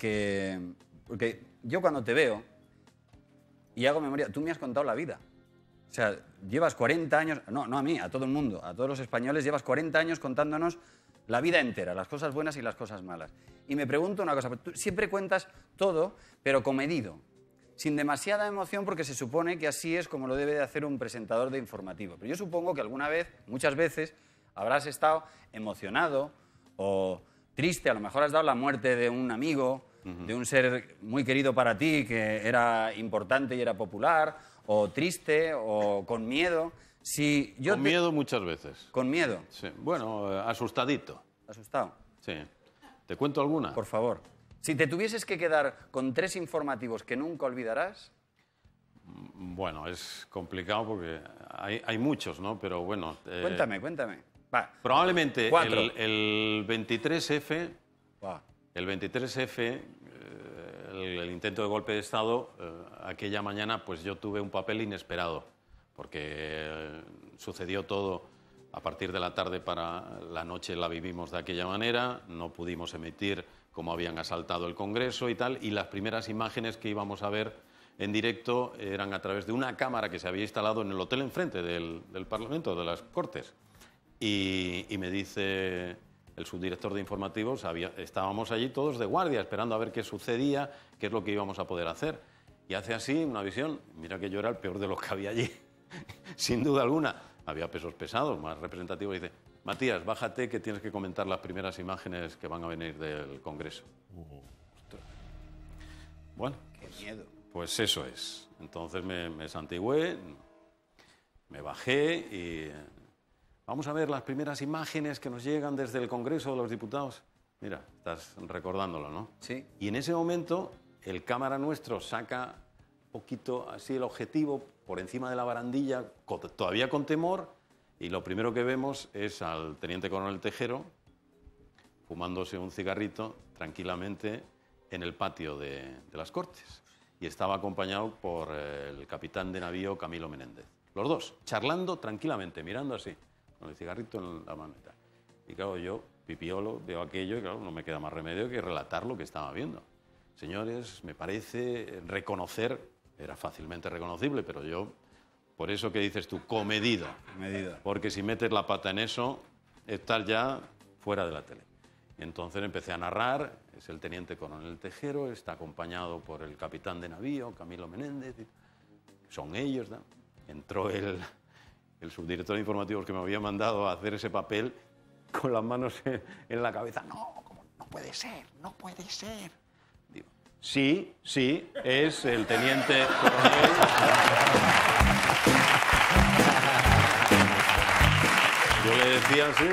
que... Porque yo cuando te veo y hago memoria, tú me has contado la vida. O sea, llevas 40 años, no, no a mí, a todo el mundo, a todos los españoles, llevas 40 años contándonos la vida entera, las cosas buenas y las cosas malas. Y me pregunto una cosa, tú siempre cuentas todo, pero comedido, sin demasiada emoción porque se supone que así es como lo debe de hacer un presentador de informativo. Pero yo supongo que alguna vez, muchas veces, habrás estado emocionado o triste, a lo mejor has dado la muerte de un amigo, de un ser muy querido para ti que era importante y era popular, o triste o con miedo. Si yo Con te- miedo muchas veces. Con miedo. Sí. Bueno, eh, asustadito. Asustado. Sí. ¿Te cuento alguna? Por favor. Si te tuvieses que quedar con tres informativos que nunca olvidarás, Bueno, es complicado porque hay, hay muchos, ¿no? Pero bueno. eh, cuéntame, cuéntame. Va. Probablemente el, el 23F, Va. El 23F, eh, el, intento de golpe de Estado, eh, aquella mañana pues yo tuve un papel inesperado, porque eh, sucedió todo a partir de la tarde para la noche la vivimos de aquella manera, no pudimos emitir cómo habían asaltado el Congreso y tal, y las primeras imágenes que íbamos a ver en directo eran a través de una cámara que se había instalado en el hotel enfrente del, del Parlamento, de las Cortes. Y me dice el subdirector de informativos, había- estábamos allí todos de guardia, esperando a ver qué sucedía, qué es lo que íbamos a poder hacer. Y hace así una visión, mira que yo era el peor de los que había allí, sin duda alguna. Había pesos pesados, más representativos. Y dice, Matías, bájate que tienes que comentar las primeras imágenes que van a venir del Congreso. Ostras. Bueno, Qué miedo. pues eso es. Entonces me, me santigüé, me bajé y vamos a ver las primeras imágenes que nos llegan desde el Congreso de los Diputados. Mira, estás recordándolo, ¿no? Sí. Y en ese momento el cámara nuestro saca un poquito así el objetivo por encima de la barandilla, todavía con temor, y lo primero que vemos es al teniente coronel Tejero fumándose un cigarrito tranquilamente en el patio de, de las Cortes. Y estaba acompañado por eh, el capitán de navío Camilo Menéndez. Los dos, charlando tranquilamente, mirando así, con el cigarrito en la mano y tal. Y claro, yo, pipiolo, veo aquello y claro, no me queda más remedio que relatar lo que estaba viendo. Señores, me parece reconocer, era fácilmente reconocible, pero yo, por eso que dices tú, comedido. Medida. Porque si metes la pata en eso, estás ya fuera de la tele. Entonces empecé a narrar, es el teniente coronel Tejero, está acompañado por el capitán de navío, Camilo Menéndez, son ellos. ¿no? Entró el, el subdirector de informativos que me había mandado a hacer ese papel con las manos en, la cabeza. No, no puede ser, no puede ser. Digo, sí, sí, es el teniente coronel. Yo le decía así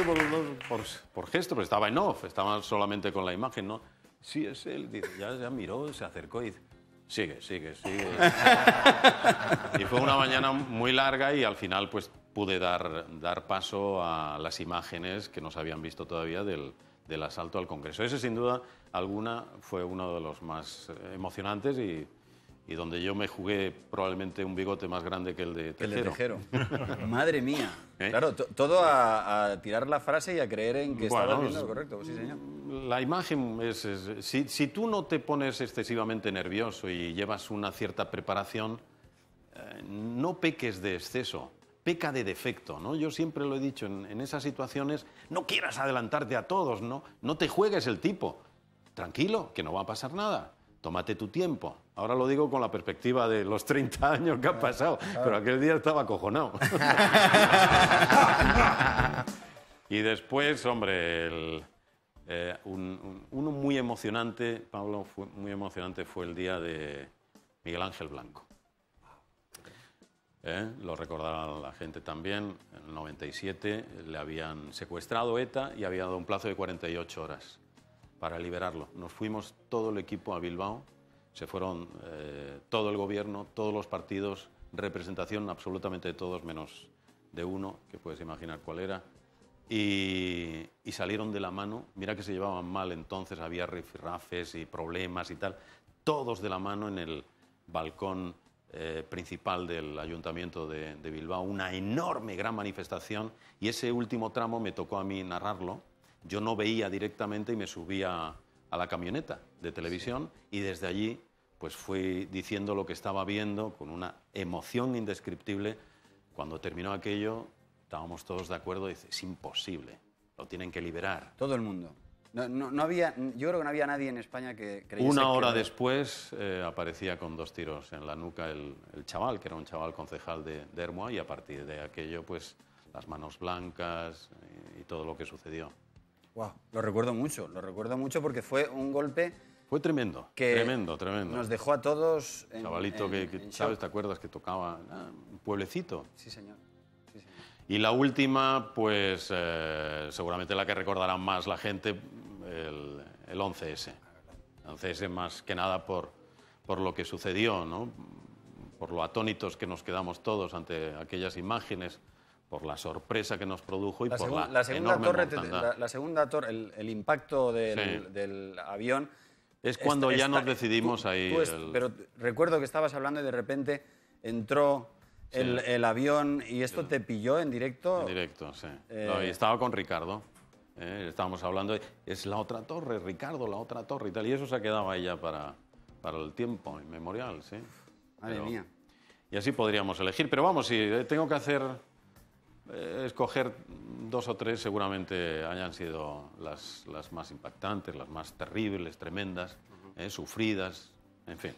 por, gesto, pero estaba en off, estaba solamente con la imagen, ¿no? Sí, es él. Ya, ya miró, se acercó y dice, sigue, sigue, sigue. y fue una mañana muy larga y al final pues pude dar, dar paso a las imágenes que no se habían visto todavía del, del asalto al Congreso. Ese sin duda alguna fue uno de los más eh, emocionantes y, y donde yo me jugué probablemente un bigote más grande que el de El de Tejero. Tejero. Madre mía. ¿Eh? Claro, to- todo a, a tirar la frase y a creer en que Bueno, viendo es- lo correcto. Sí, señor. La imagen es, es- si, si tú no te pones excesivamente nervioso y llevas una cierta preparación, eh, no peques de exceso, peca de defecto, ¿no? Yo siempre lo he dicho, en, en esas situaciones no quieras adelantarte a todos, ¿no? No te juegues el tipo. Tranquilo, que no va a pasar nada. Tómate tu tiempo. Ahora lo digo con la perspectiva de los 30 años que han pasado, pero aquel día estaba acojonado. Y después, hombre, el, eh, un- un- uno muy emocionante, Pablo, fue, muy emocionante fue el día de Miguel Ángel Blanco. ¿Eh? Lo recordará la gente también, en el 97 le habían secuestrado ETA y había dado un plazo de 48 horas para liberarlo. Nos fuimos todo el equipo a Bilbao, se fueron eh, todo el gobierno, todos los partidos, representación absolutamente de todos, menos de uno, que puedes imaginar cuál era, y, y salieron de la mano. Mira que se llevaban mal entonces, había rifirrafes y problemas y tal, todos de la mano en el balcón eh, principal del ayuntamiento de, de Bilbao, una enorme, gran manifestación, y ese último tramo me tocó a mí narrarlo. Yo no veía directamente y me subía a la camioneta de televisión y desde allí pues fui diciendo lo que estaba viendo con una emoción indescriptible. Cuando terminó aquello, estábamos todos de acuerdo, dice, es imposible, lo tienen que liberar. Todo el mundo. No, no- no había, yo creo que no había nadie en España que creyese Una hora que- después eh, aparecía con dos tiros en la nuca el, el chaval, que era un chaval concejal de, de Hermoa, y a partir de aquello, pues las manos blancas y, y todo lo que sucedió. Guau, lo recuerdo mucho, lo recuerdo mucho porque fue un golpe Fue tremendo, que tremendo, tremendo. nos dejó a todos en, Chavalito en- que, que, en. ¿sabes? ¿Te acuerdas que tocaba ah, un pueblecito? Sí, señor. Sí, señor. Y la última, pues eh, seguramente la que recordará más la gente, el, el 11S. El 11S más que nada por, por lo que sucedió, ¿no? por lo atónitos que nos quedamos todos ante aquellas imágenes, por la sorpresa que nos produjo y La, por la, la segunda enorme torre, te- la, la segunda torre, el, el impacto del, Sí. del avión. Es cuando ya nos decidimos tú- ahí tú es- el- Pero recuerdo que estabas hablando y de repente entró el, Sí. el avión y esto te pilló en directo. En directo, sí. Eh, No, y estaba con Ricardo. ¿eh? Estábamos hablando de, es la otra torre, Ricardo, la otra torre y tal. Y eso se ha quedado ahí ya para, para el tiempo inmemorial, sí. Madre Pero- mía. Y así podríamos elegir. Pero vamos, si eh, tengo que hacer, eh, escoger dos o tres, seguramente hayan sido las, las más impactantes, las más terribles, tremendas, eh, sufridas, en fin.